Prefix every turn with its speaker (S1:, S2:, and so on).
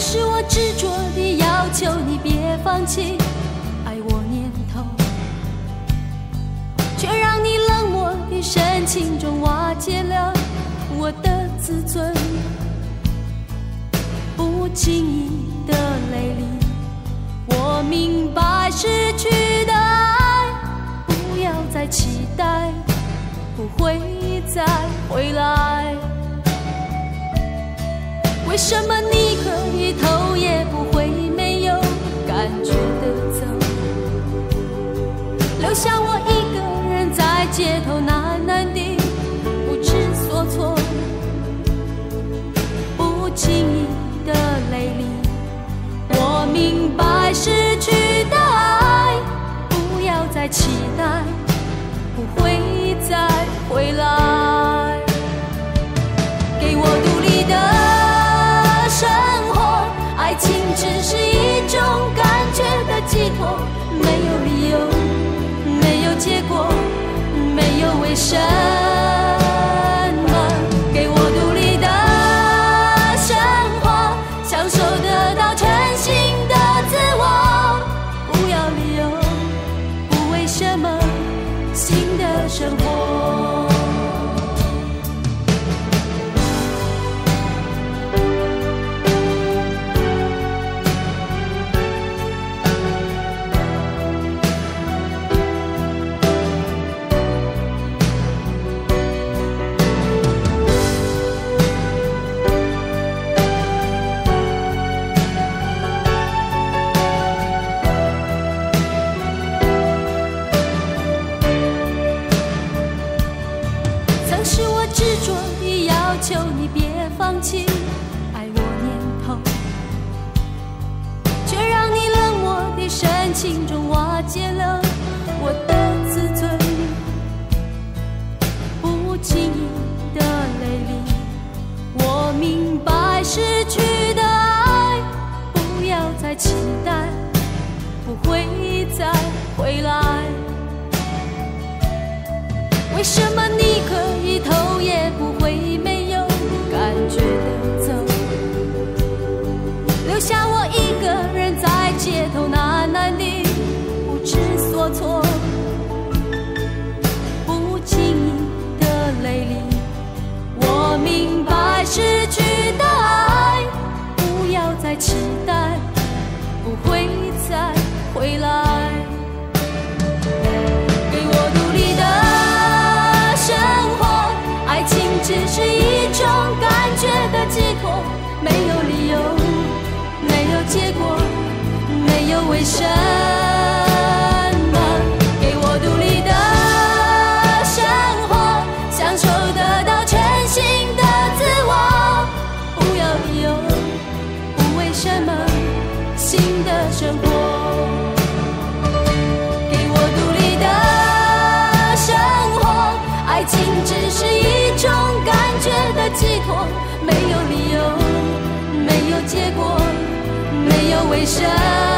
S1: 是我执着地要求你别放弃爱我念头，却让你冷漠的深情中瓦解了我的自尊。不经意的泪里，我明白失去的爱，不要再期待，不会再回来。为什么你留下我一个人在街头新的生活。放弃爱我念头，却让你冷漠的深情中瓦解了为什么。给我独立的生活，享受得到全新的自我，不要理由，不为什么，新的生活。给我独立的生活，爱情只是一种感觉的寄托，没有理由，没有结果，没有为什么。